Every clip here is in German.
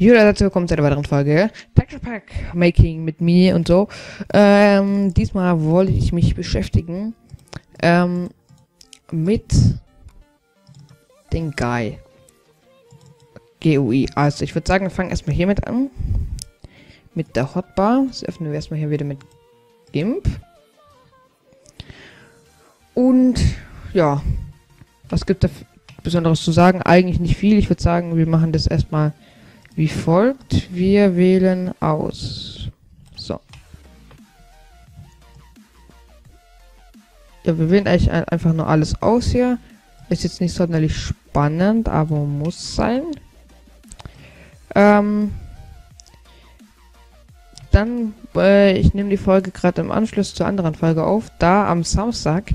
Jo, dazu willkommen zu einer weiteren Folge. Texture Pack Making mit mir und so. Ähm, diesmal wollte ich mich beschäftigen ähm, mit den Guy. GUI. Also ich würde sagen, wir fangen erstmal hiermit an. Mit der Hotbar. Das öffnen wir erstmal hier wieder mit GIMP. Und ja, was gibt da Besonderes zu sagen? Eigentlich nicht viel. Ich würde sagen, wir machen das erstmal wie folgt. Wir wählen aus. So. Ja, wir wählen eigentlich einfach nur alles aus hier. Ist jetzt nicht sonderlich spannend, aber muss sein. Ähm, dann, äh, ich nehme die Folge gerade im Anschluss zur anderen Folge auf, da am Samstag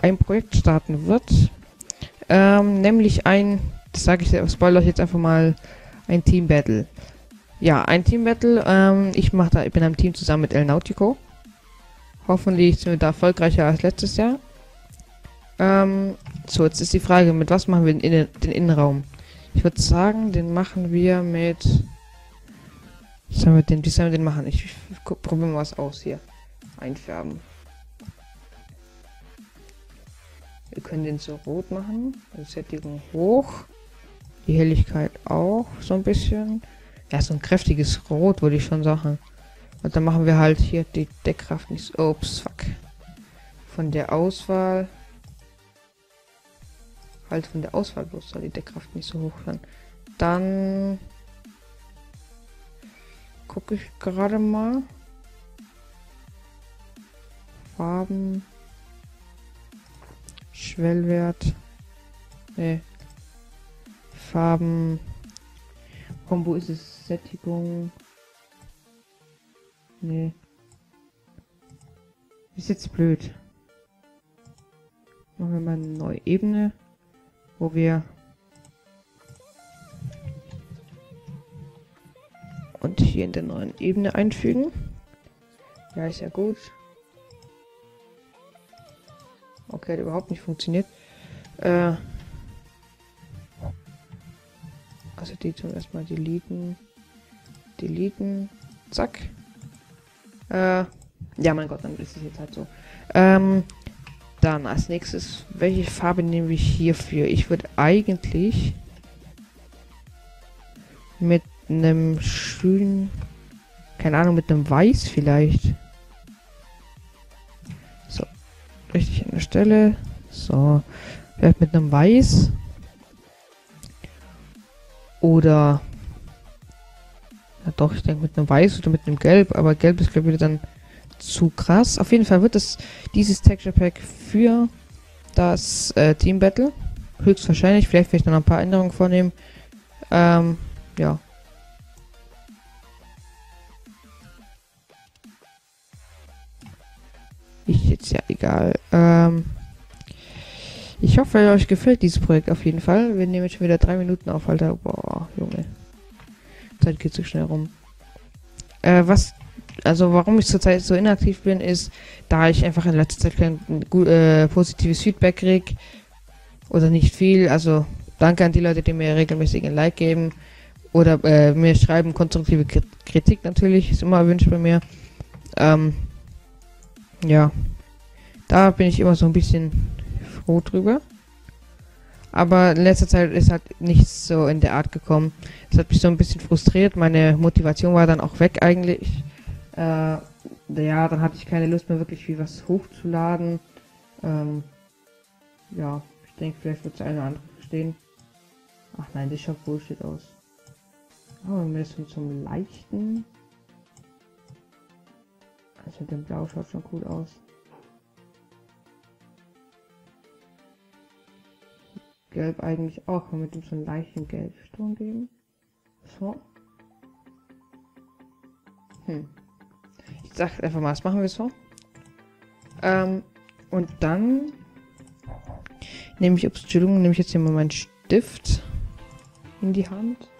ein Projekt starten wird. Ähm, nämlich ein, das sage ich, spoiler ich jetzt einfach mal, ein Team Battle. Ja, ein Team Battle. Ähm, ich mache da, ich bin am Team zusammen mit El Nautico. Hoffentlich sind wir da erfolgreicher als letztes Jahr. Ähm, so, jetzt ist die Frage, mit was machen wir den, Innen den Innenraum? Ich würde sagen, den machen wir mit. Sollen wir den, wie sollen wir den machen? Ich, ich probiere mal was aus hier. Einfärben. Wir können den so rot machen. Sättigung hoch. Die Helligkeit auch so ein bisschen. Ja, so ein kräftiges Rot, würde ich schon sagen. Und dann machen wir halt hier die Deckkraft nicht so. Ups, fuck. Von der Auswahl. Halt von der Auswahl bloß soll die Deckkraft nicht so hoch sein. Dann gucke ich gerade mal. Farben. Schwellwert. Nee. Farben. Combo ist es Sättigung. Nee. Ist jetzt blöd. Machen wir mal eine neue Ebene, wo wir und hier in der neuen Ebene einfügen. Ja, ist ja gut. Okay, hat überhaupt nicht funktioniert. Äh, die tun erstmal deleten. Deleten. Zack. Äh, ja, mein Gott, dann ist es jetzt halt so. Ähm, dann als nächstes, welche Farbe nehmen wir hierfür? Ich würde eigentlich mit einem schönen, keine Ahnung, mit einem Weiß vielleicht. So, richtig an der Stelle. So, vielleicht mit einem Weiß. Oder. Ja doch, ich denke mit einem Weiß oder mit einem Gelb, aber Gelb ist glaube ich wieder dann zu krass. Auf jeden Fall wird es dieses Texture Pack für das äh, Team Battle. Höchstwahrscheinlich, vielleicht vielleicht noch ein paar Änderungen vornehmen. Ähm, ja. Ich jetzt ja egal. Ähm, ich hoffe, euch gefällt dieses Projekt auf jeden Fall. Wir nehmen jetzt schon wieder drei Minuten auf, Alter. Boah, Junge. Zeit geht so schnell rum. Äh, was, also warum ich zurzeit so inaktiv bin, ist, da ich einfach in letzter Zeit kein äh, positives Feedback krieg. Oder nicht viel. Also danke an die Leute, die mir regelmäßig ein Like geben. Oder äh, mir schreiben, konstruktive Kritik natürlich, ist immer erwünscht bei mir. Ähm, ja. Da bin ich immer so ein bisschen froh drüber. Aber in letzter Zeit ist halt nichts so in der Art gekommen. Das hat mich so ein bisschen frustriert. Meine Motivation war dann auch weg eigentlich. Äh, ja, dann hatte ich keine Lust mehr wirklich wie was hochzuladen. Ähm, ja, ich denke, vielleicht wird es eine andere verstehen. Ach nein, das schaut Bullshit aus. Wenn wir mit so einem leichten. Also dem Blau schaut schon cool aus. Gelb eigentlich auch. Mit dem so einen leichten Gelbston geben. So. Hm. Ich sag einfach mal, das machen wir so. Ähm, und dann nehme ich, Entschuldigung, nehme ich jetzt hier mal meinen Stift in die Hand.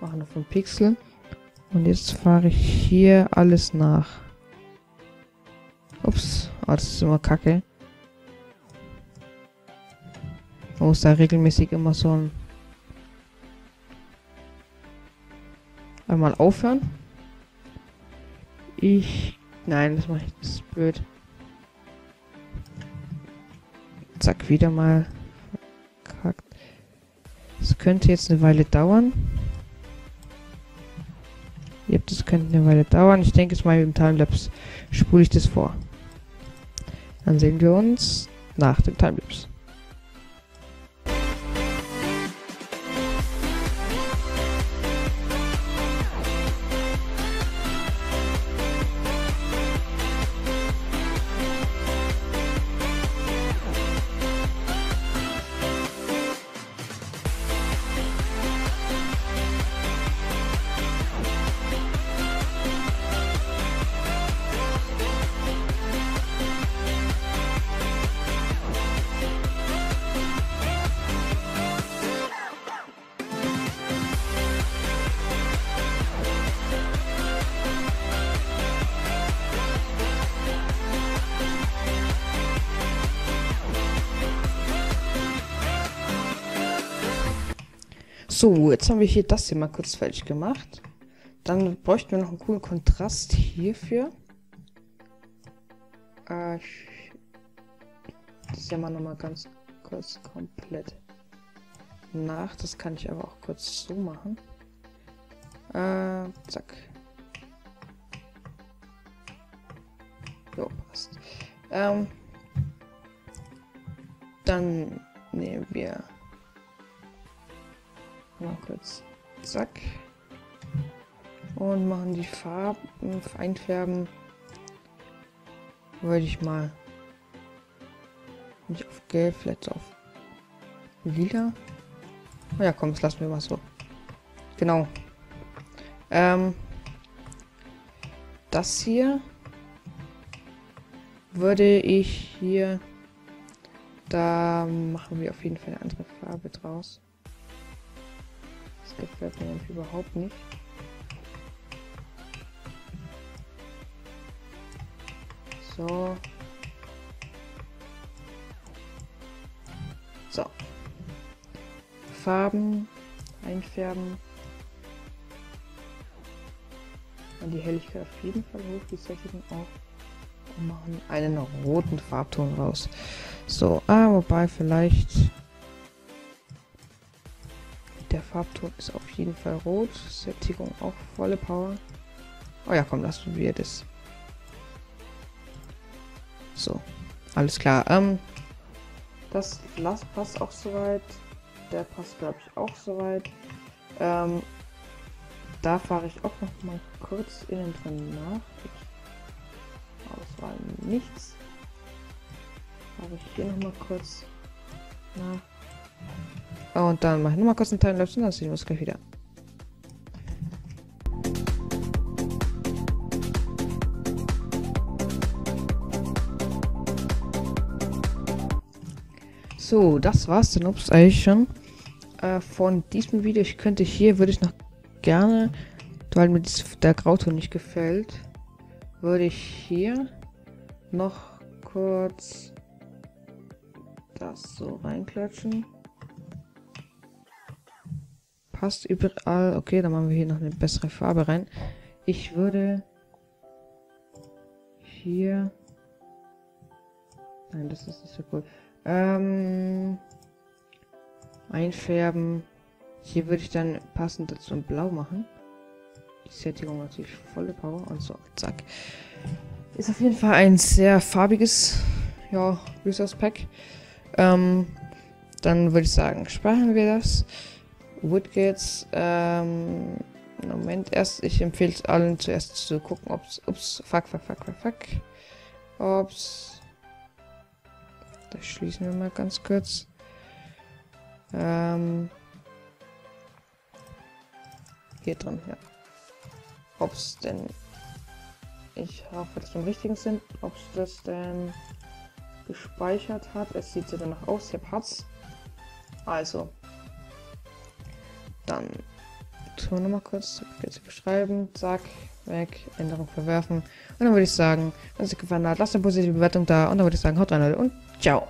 Mache noch einen Pixel. Und jetzt fahre ich hier alles nach. Ups, oh, das ist immer kacke. Man muss da regelmäßig immer so ein Einmal aufhören. Ich. Nein, das mache ich. Das ist blöd. Zack, wieder mal. Verkackt. Das könnte jetzt eine Weile dauern. Ja, das könnte eine Weile dauern. Ich denke es mal im Timelapse spule ich das vor. Dann sehen wir uns nach dem Timelapse. So, jetzt haben wir hier das hier mal kurz fertig gemacht. Dann bräuchten wir noch einen coolen Kontrast hierfür. Äh, das ja mal nochmal ganz kurz komplett nach. Das kann ich aber auch kurz so machen. Äh, zack. Jo, passt. Ähm, dann nehmen wir Mal kurz. Zack. Und machen die Farben einfärben. Würde ich mal. Nicht auf gelb, vielleicht auf lila. Oh ja, komm, das lassen wir mal so. Genau. Ähm, das hier würde ich hier. Da machen wir auf jeden Fall eine andere Farbe draus gefällt mir nämlich überhaupt nicht. So. So. Farben einfärben. Und die Helligkeit auf jeden Fall hoch, die Sättigung auch. Und machen einen roten Farbton raus. So, ah, wobei vielleicht Farbton ist auf jeden Fall rot. Sättigung auch volle Power. Oh ja, komm, lassen wir das. So, alles klar. Ähm, das Glas passt auch soweit. Der passt, glaube ich, auch soweit. Ähm, da fahre ich auch noch mal kurz innen drin nach. Auswahl nichts. Fahre ich hier noch mal kurz nach. Und dann mache ich nochmal kurz einen Timelapse und dann sehen wir uns gleich wieder. So, das war's dann ups eigentlich schon äh, von diesem Video. Ich könnte hier, würde ich noch gerne, weil mir dies, der Grauton nicht gefällt, würde ich hier noch kurz das so reinklatschen. Passt überall. Okay, dann machen wir hier noch eine bessere Farbe rein. Ich würde hier... Nein, das ist nicht so cool. Ähm, einfärben. Hier würde ich dann passend dazu ein Blau machen. Die Sättigung natürlich volle Power und so. Zack. Ist auf jeden Fall ein sehr farbiges, ja, Resource Pack. Ähm, dann würde ich sagen, speichern wir das. Woodgates, ähm, Moment, erst, ich empfehle es allen zuerst zu gucken, ob's, ups, fuck, fuck, fuck, fuck, fuck, ob's, das schließen wir mal ganz kurz, ähm, hier drin, ja, ob's denn, ich hoffe, dass wir im richtigen sind, ob's das denn gespeichert hat, es sieht so danach aus, ich hab's, also, dann tun wir nochmal kurz zu beschreiben. Zack, weg, Änderung verwerfen. Und dann würde ich sagen, wenn es euch gefallen hat, lasst eine positive Bewertung da. Und dann würde ich sagen, haut rein, Leute, und ciao.